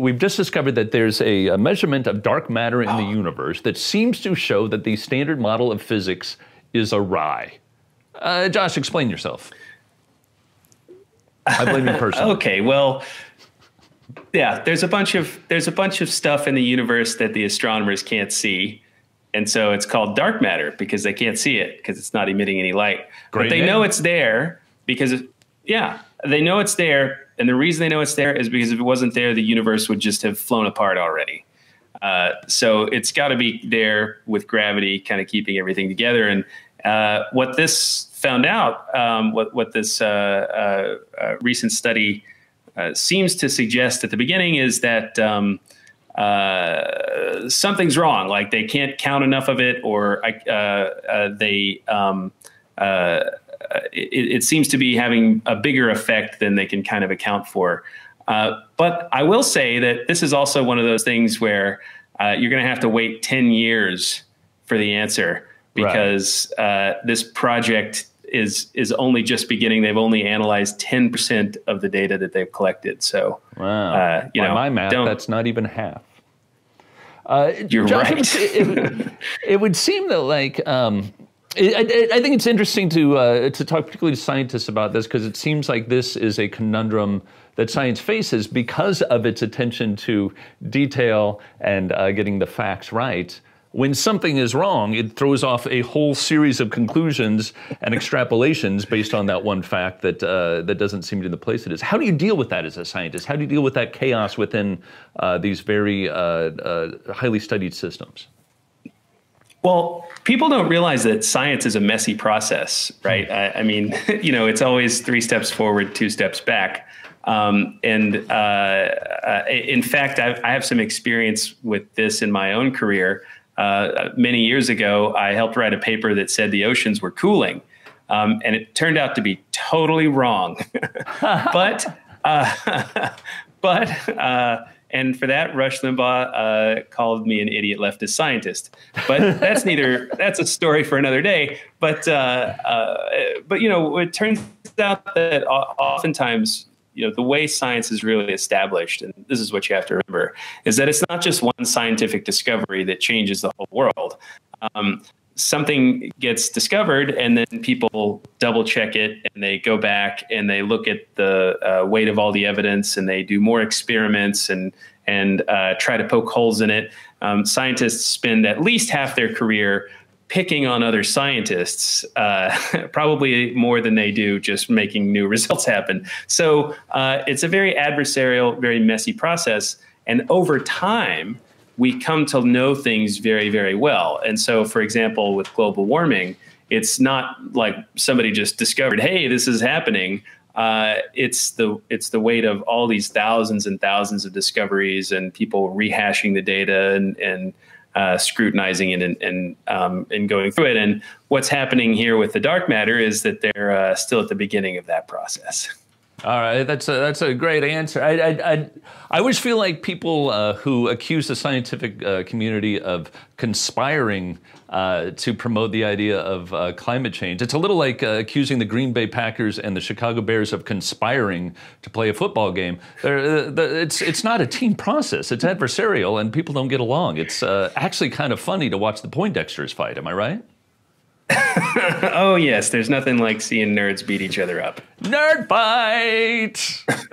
We've just discovered that there's a, a measurement of dark matter in oh. the universe that seems to show that the standard model of physics is awry. Uh, Josh, explain yourself. I blame you personally. okay, well, yeah, there's a bunch of there's a bunch of stuff in the universe that the astronomers can't see, and so it's called dark matter because they can't see it because it's not emitting any light. Great but they name. know it's there because, yeah, they know it's there and the reason they know it's there is because if it wasn't there, the universe would just have flown apart already. Uh, so it's got to be there with gravity, kind of keeping everything together. And uh, what this found out, um, what what this uh, uh, uh recent study uh, seems to suggest at the beginning is that um, something's wrong. Like they can't count enough of it, or they um, it, it, seems to be having a bigger effect than they can kind of account for. Uh, but I will say that this is also one of those things where uh, you're going to have to wait 10 years for the answer because right. Uh, this project is is only just beginning. They've only analyzed 10% of the data that they've collected. So, wow. Uh, you By know, my math, that's not even half. Uh, You're Josh, right. it, would, it, would seem that like um, I, I, think it's interesting to uh, to talk particularly to scientists about this because it seems like this is a conundrum that science faces because of its attention to detail and uh, getting the facts right. When something is wrong, it throws off a whole series of conclusions and extrapolations based on that one fact that uh, that doesn't seem to be the place it is. How do you deal with that as a scientist? How do you deal with that chaos within uh, these very uh, uh, highly studied systems? Well, people don't realize that science is a messy process, right? Hmm. I, I mean, you know, it's always three steps forward, two steps back. Um, and uh, uh, in fact, I've, I have some experience with this in my own career. Uh, many years ago, I helped write a paper that said the oceans were cooling, um, and it turned out to be totally wrong. but uh, but uh, and for that, Rush Limbaugh uh, called me an idiot leftist scientist. But that's neither. That's a story for another day. But uh, uh, but you know, it turns out that oftentimes, you know, the way science is really established, and this is what you have to remember, is that it's not just one scientific discovery that changes the whole world. Um, something gets discovered and then people double check it and they go back and they look at the uh, weight of all the evidence and they do more experiments and and uh, try to poke holes in it. Um, scientists spend at least half their career picking on other scientists uh, probably more than they do just making new results happen. So uh, it's a very adversarial very messy process. And over time we come to know things very, very well. And so, for example, with global warming, it's not like somebody just discovered, hey, this is happening. Uh, it's the it's the weight of all these thousands and thousands of discoveries and people rehashing the data and and uh, scrutinizing it and and, um, and going through it. And what's happening here with the dark matter is that they're uh, still at the beginning of that process. All right, that's a, that's a great answer. I, I, I, I always feel like people uh, who accuse the scientific uh, community of conspiring uh, to promote the idea of uh, climate change. It's a little like uh, accusing the Green Bay Packers and the Chicago Bears of conspiring to play a football game. Uh, it's, it's not a team process, it's adversarial, and people don't get along. It's actually kind of funny to watch the Poindexters fight, am I right? oh yes, there's nothing like seeing nerds beat each other up. Nerd fight.